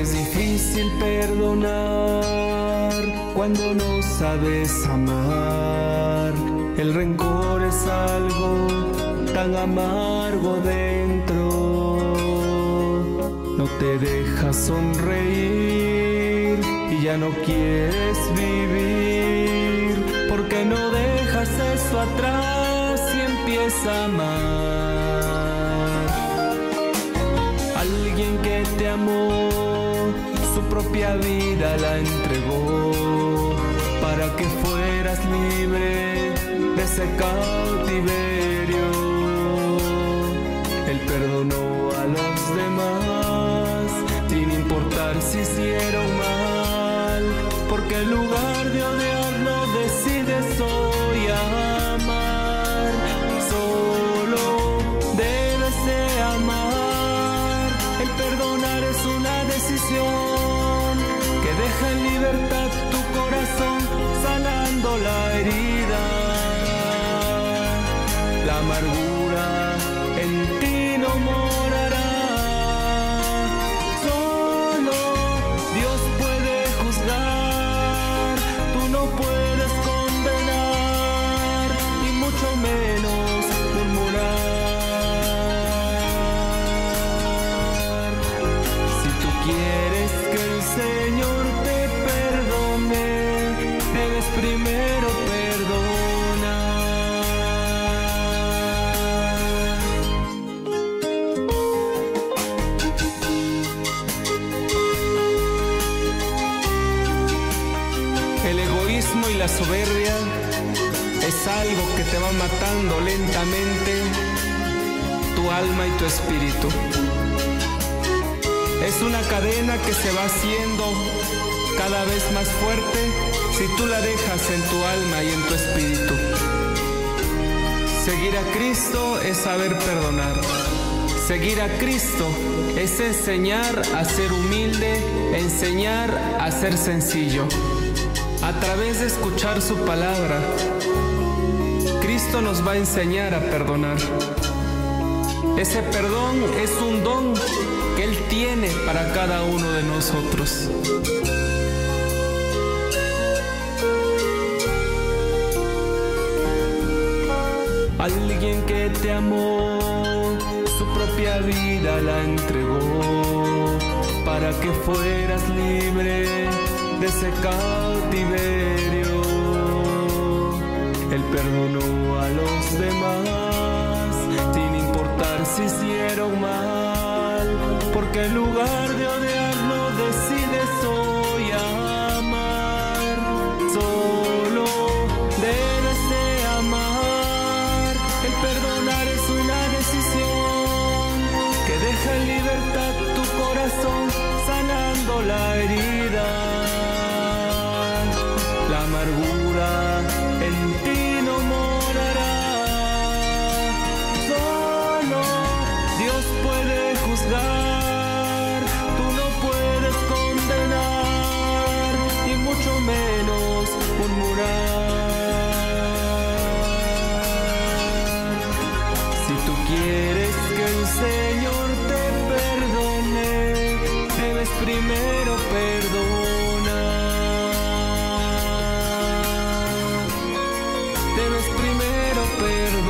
Es difícil perdonar cuando no sabes amar. El rencor es algo tan amargo dentro. No te deja sonreír y ya no quieres vivir porque no dejas eso atrás y empieza a amar. Alguien que te amó, su propia vida la entregó para que fueras libre de ese cautiverio. Él perdonó a los demás sin importar si hicieron mal, porque en lugar de odiarlo decides hoy deja en libertad tu corazón, sanando la herida. La amargura y la soberbia es algo que te va matando lentamente tu alma y tu espíritu. Es una cadena que se va haciendo cada vez más fuerte si tú la dejas en tu alma y en tu espíritu. Seguir a Cristo es saber perdonar. Seguir a Cristo es enseñar a ser humilde, enseñar a ser sencillo. A través de escuchar su palabra, Cristo nos va a enseñar a perdonar. Ese perdón es un don que Él tiene para cada uno de nosotros. Alguien que te amó, su propia vida la entregó para que fueras libre de ese cautiverio. Él perdonó a los demás sin importar si hicieron mal, porque en lugar de odiarlo decides hoy amar. Solo debes de amar. El perdonar es una decisión que deja en libertad tu corazón, sanando la herida. Amargura en ti no morará. Solo Dios puede juzgar, tú no puedes condenar y mucho menos murmurar. Si tú quieres que el Señor where to